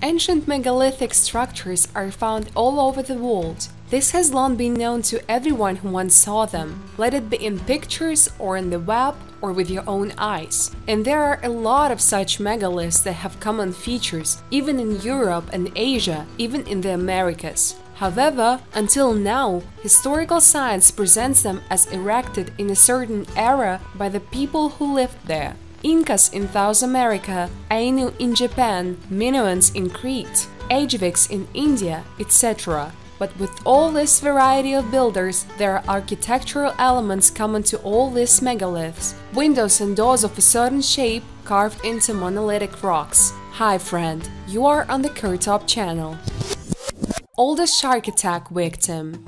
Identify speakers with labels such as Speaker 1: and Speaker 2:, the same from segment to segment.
Speaker 1: Ancient megalithic structures are found all over the world. This has long been known to everyone who once saw them, let it be in pictures or in the web or with your own eyes. And there are a lot of such megaliths that have common features, even in Europe and Asia, even in the Americas. However, until now, historical science presents them as erected in a certain era by the people who lived there. Incas in South America, Ainu in Japan, Minoans in Crete, Ajiviks in India, etc. But with all this variety of builders, there are architectural elements common to all these megaliths. Windows and doors of a certain shape carved into monolithic rocks. Hi friend, you are on the KirTop channel. Oldest shark attack victim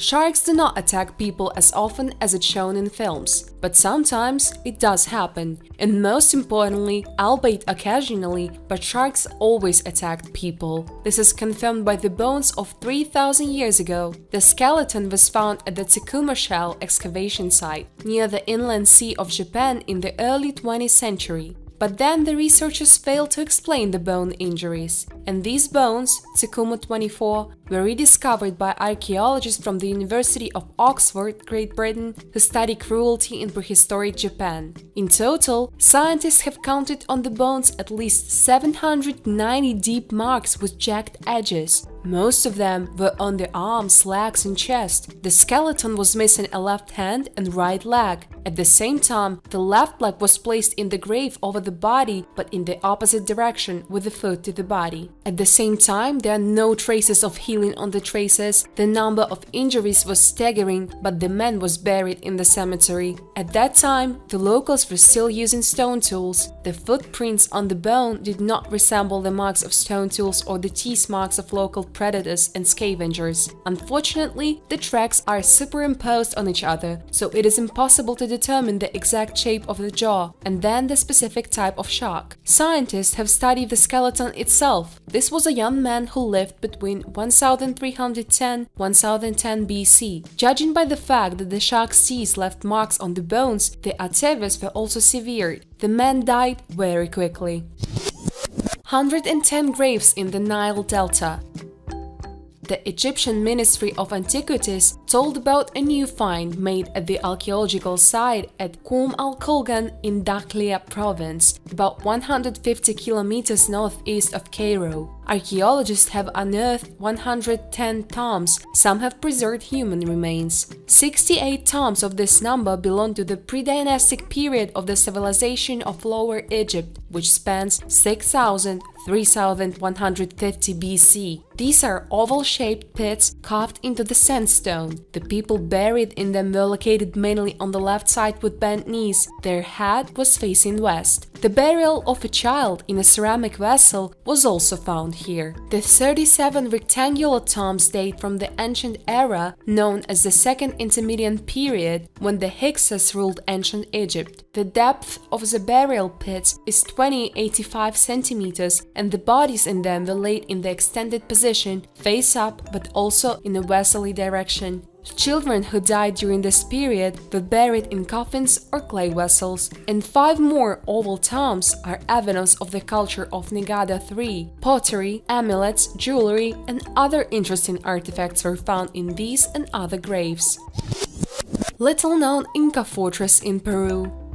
Speaker 1: Sharks do not attack people as often as it's shown in films, but sometimes it does happen, and most importantly, albeit occasionally, but sharks always attacked people. This is confirmed by the bones of 3000 years ago. The skeleton was found at the Tsukumo Shell excavation site, near the inland sea of Japan in the early 20th century. But then the researchers failed to explain the bone injuries, and these bones, Tsukumo 24, were rediscovered by archaeologists from the University of Oxford, Great Britain, who study cruelty in prehistoric Japan. In total, scientists have counted on the bones at least 790 deep marks with jagged edges, most of them were on the arms, legs and chest. The skeleton was missing a left hand and right leg. At the same time, the left leg was placed in the grave over the body but in the opposite direction with the foot to the body. At the same time, there are no traces of healing on the traces. The number of injuries was staggering, but the man was buried in the cemetery. At that time, the locals were still using stone tools. The footprints on the bone did not resemble the marks of stone tools or the teeth marks of local predators and scavengers. Unfortunately, the tracks are superimposed on each other, so it is impossible to determine the exact shape of the jaw and then the specific type of shark. Scientists have studied the skeleton itself. This was a young man who lived between 1310 1010 BC. Judging by the fact that the shark's teeth left marks on the bones, the arteries were also severed. The man died very quickly. 110 graves in the Nile Delta. The Egyptian Ministry of Antiquities told about a new find made at the archaeological site at Kum al-Kulgan in Dakhlia province, about 150 kilometers northeast of Cairo. Archaeologists have unearthed 110 tombs, some have preserved human remains. 68 tombs of this number belong to the pre-dynastic period of the civilization of Lower Egypt, which spans 6000 3150 BC. These are oval-shaped pits carved into the sandstone. The people buried in them were located mainly on the left side with bent knees. Their head was facing west. The burial of a child in a ceramic vessel was also found here. The 37 rectangular tombs date from the ancient era known as the Second Intermediate Period when the Hyksos ruled ancient Egypt. The depth of the burial pits is 20-85 centimeters and the bodies in them were laid in the extended position, face up but also in a westerly direction. Children who died during this period were buried in coffins or clay vessels, and five more oval tombs are evidence of the culture of Nagada III. Pottery, amulets, jewelry, and other interesting artifacts were found in these and other graves. Little known Inca fortress in Peru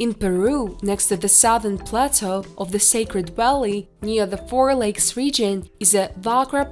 Speaker 1: in Peru, next to the southern plateau of the Sacred Valley, near the Four Lakes region, is a Vacra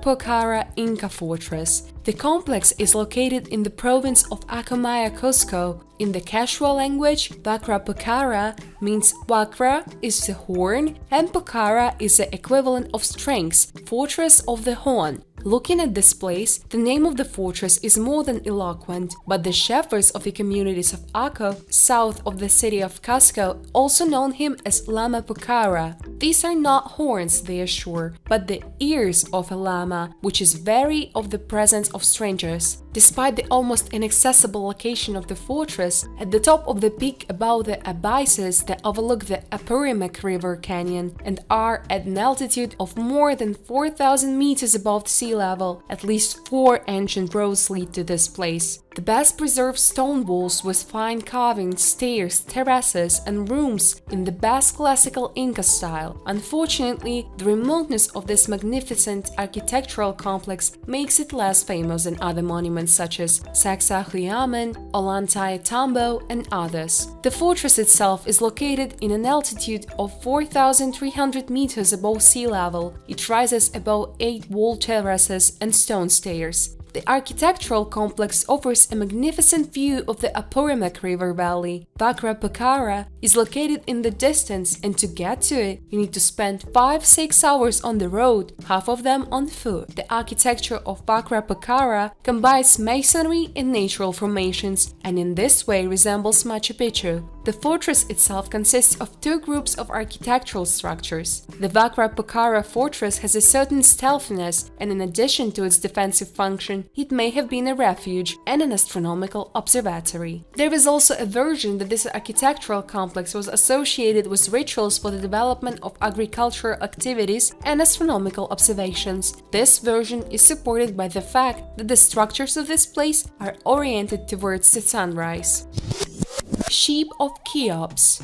Speaker 1: Inca fortress. The complex is located in the province of Acomaya Cusco. In the Quechua language, Vacra means Vacra is the horn and Pucara is the equivalent of strength, fortress of the horn. Looking at this place, the name of the fortress is more than eloquent, but the shepherds of the communities of Aco, south of the city of Cusco, also known him as Lama Pucara. These are not horns, they assure, but the ears of a llama, which is wary of the presence of strangers. Despite the almost inaccessible location of the fortress, at the top of the peak above the abysses that overlook the Apurimac River Canyon and are at an altitude of more than 4,000 meters above sea level, at least four ancient roads lead to this place. The best preserved stone walls with fine carvings, stairs, terraces, and rooms in the best classical Inca style. Unfortunately, the remoteness of this magnificent architectural complex makes it less famous than other monuments such as Sacsayhuaman, Ollantaytambo, and others. The fortress itself is located in an altitude of 4,300 meters above sea level. It rises above eight wall terraces and stone stairs. The architectural complex offers a magnificent view of the Apurimac River Valley. Pucara is located in the distance and to get to it, you need to spend 5-6 hours on the road, half of them on foot. The architecture of Pucara combines masonry and natural formations and in this way resembles Machu Picchu. The fortress itself consists of two groups of architectural structures. The Pucara fortress has a certain stealthiness and in addition to its defensive function, it may have been a refuge and an astronomical observatory. There is also a version that this architectural complex was associated with rituals for the development of agricultural activities and astronomical observations. This version is supported by the fact that the structures of this place are oriented towards the sunrise. Sheep of Cheops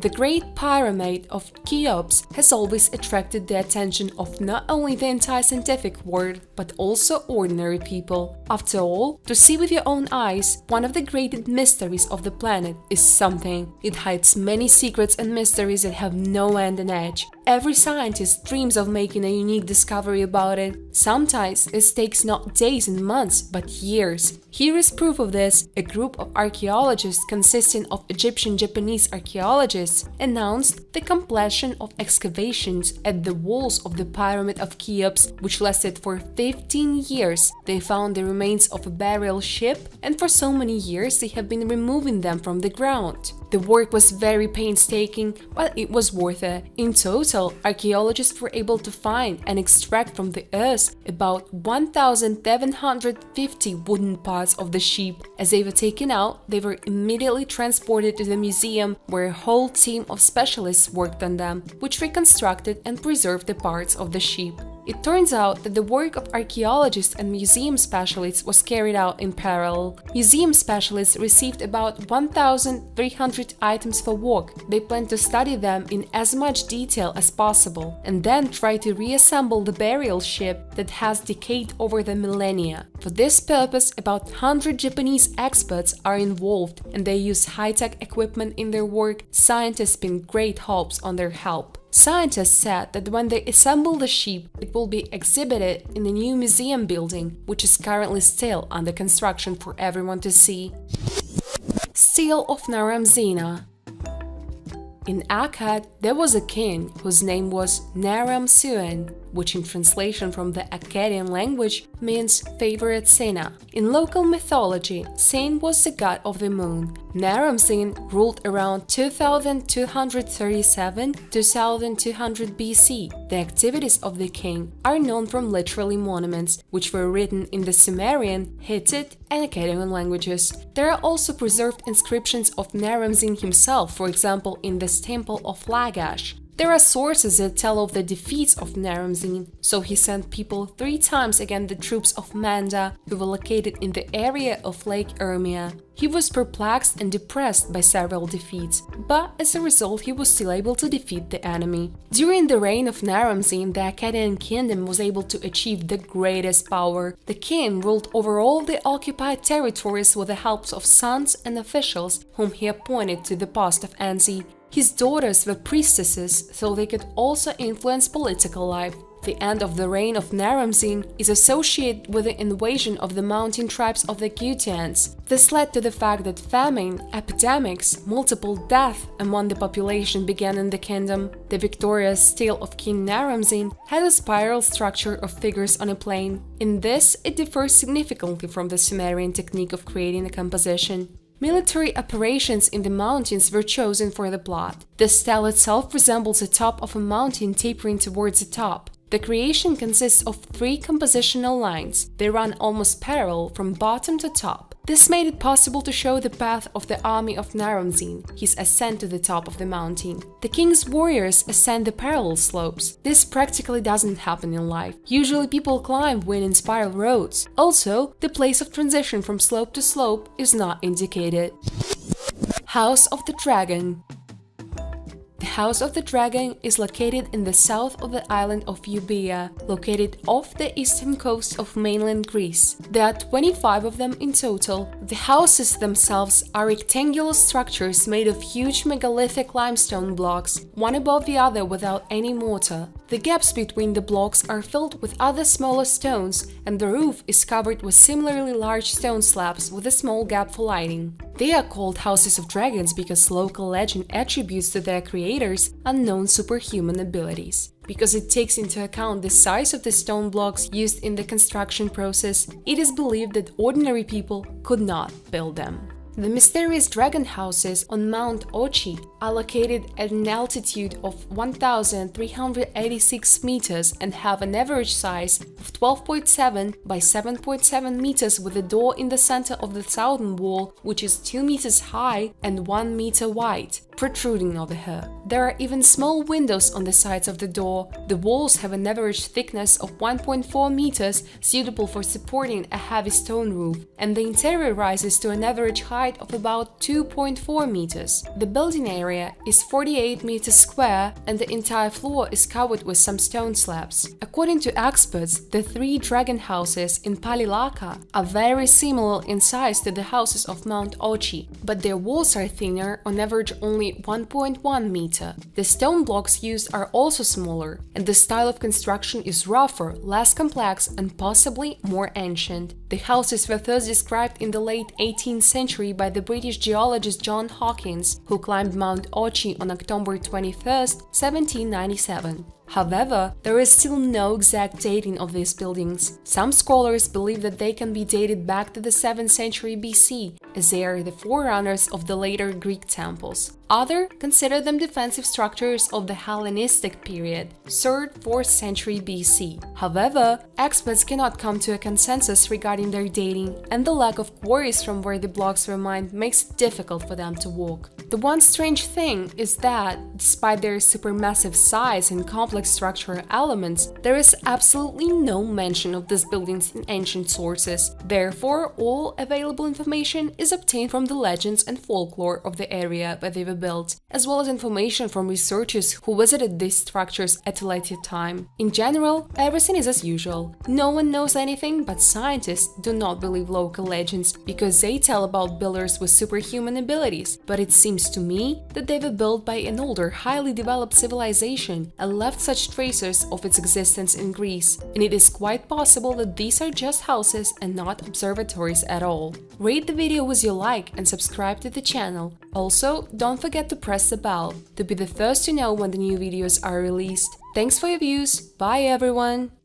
Speaker 1: the Great Pyramid of Cheops has always attracted the attention of not only the entire scientific world, but also ordinary people. After all, to see with your own eyes, one of the greatest mysteries of the planet is something. It hides many secrets and mysteries that have no end and edge. Every scientist dreams of making a unique discovery about it. Sometimes it takes not days and months, but years. Here is proof of this. A group of archaeologists consisting of Egyptian Japanese archaeologists announced the completion of excavations at the walls of the Pyramid of Cheops, which lasted for 15 years. They found the remains of a burial ship, and for so many years they have been removing them from the ground. The work was very painstaking, but it was worth it. In total, archaeologists were able to find and extract from the earth about 1,750 wooden parts of the sheep. As they were taken out, they were immediately transported to the museum where a whole team of specialists worked on them, which reconstructed and preserved the parts of the sheep. It turns out that the work of archaeologists and museum specialists was carried out in parallel. Museum specialists received about 1,300 items for work. They plan to study them in as much detail as possible and then try to reassemble the burial ship that has decayed over the millennia. For this purpose, about 100 Japanese experts are involved and they use high-tech equipment in their work. Scientists pin great hopes on their help. Scientists said that when they assemble the sheep, it will be exhibited in the new museum building, which is currently still under construction for everyone to see. Seal of Naram-Sina In Akkad, there was a king whose name was Naram Suen which in translation from the Akkadian language means favorite Sena. In local mythology, Sin was the god of the moon. Naram-Sin ruled around 2237 2200 BC. The activities of the king are known from literary monuments, which were written in the Sumerian, Hittite, and Akkadian languages. There are also preserved inscriptions of Naram-Sin himself, for example in this temple of Lagash. There are sources that tell of the defeats of Naram-Sin, so he sent people three times against the troops of Manda, who were located in the area of Lake Urmia. He was perplexed and depressed by several defeats, but as a result he was still able to defeat the enemy. During the reign of Naram-Sin, the Akkadian kingdom was able to achieve the greatest power. The king ruled over all the occupied territories with the help of sons and officials whom he appointed to the post of Ensi. His daughters were priestesses, so they could also influence political life. The end of the reign of Naram-Sin is associated with the invasion of the mountain tribes of the Gutians. This led to the fact that famine, epidemics, multiple deaths among the population began in the kingdom. The victorious stele of King Naram-Sin had a spiral structure of figures on a plane. In this, it differs significantly from the Sumerian technique of creating a composition. Military operations in the mountains were chosen for the plot. The stele itself resembles the top of a mountain tapering towards the top. The creation consists of three compositional lines. They run almost parallel from bottom to top. This made it possible to show the path of the army of Naram-Sin, his ascent to the top of the mountain. The king's warriors ascend the parallel slopes. This practically doesn't happen in life. Usually people climb when in spiral roads. Also, the place of transition from slope to slope is not indicated. House of the Dragon House of the Dragon is located in the south of the island of Euboea, located off the eastern coast of mainland Greece. There are 25 of them in total. The houses themselves are rectangular structures made of huge megalithic limestone blocks, one above the other without any mortar. The gaps between the blocks are filled with other smaller stones, and the roof is covered with similarly large stone slabs with a small gap for lighting. They are called Houses of Dragons because local legend attributes to their creators unknown superhuman abilities. Because it takes into account the size of the stone blocks used in the construction process, it is believed that ordinary people could not build them. The mysterious dragon houses on Mount Ochi are located at an altitude of 1,386 meters and have an average size of 12.7 by 7.7 meters with a door in the center of the southern wall which is 2 meters high and 1 meter wide protruding over her. There are even small windows on the sides of the door. The walls have an average thickness of 1.4 meters, suitable for supporting a heavy stone roof, and the interior rises to an average height of about 2.4 meters. The building area is 48 meters square and the entire floor is covered with some stone slabs. According to experts, the three dragon houses in Palilaka are very similar in size to the houses of Mount Ochi, but their walls are thinner, on average only 1.1 meter. The stone blocks used are also smaller, and the style of construction is rougher, less complex, and possibly more ancient. The houses were first described in the late 18th century by the British geologist John Hawkins, who climbed Mount Ochi on October 21, 1797. However, there is still no exact dating of these buildings. Some scholars believe that they can be dated back to the 7th century BC, as they are the forerunners of the later Greek temples. Others consider them defensive structures of the Hellenistic period, 3rd 4th century BC. However, experts cannot come to a consensus regarding their dating, and the lack of quarries from where the blocks were mined makes it difficult for them to walk. The one strange thing is that, despite their supermassive size and complex structural elements, there is absolutely no mention of these buildings in ancient sources. Therefore, all available information is obtained from the legends and folklore of the area where they were built, as well as information from researchers who visited these structures at a later time. In general, everything is as usual. No one knows anything, but scientists do not believe local legends because they tell about builders with superhuman abilities, but it seems to me that they were built by an older, highly developed civilization and left such traces of its existence in Greece, and it is quite possible that these are just houses and not observatories at all. Rate the video with your like and subscribe to the channel. Also, don't forget to press the bell to be the first to know when the new videos are released. Thanks for your views, bye everyone!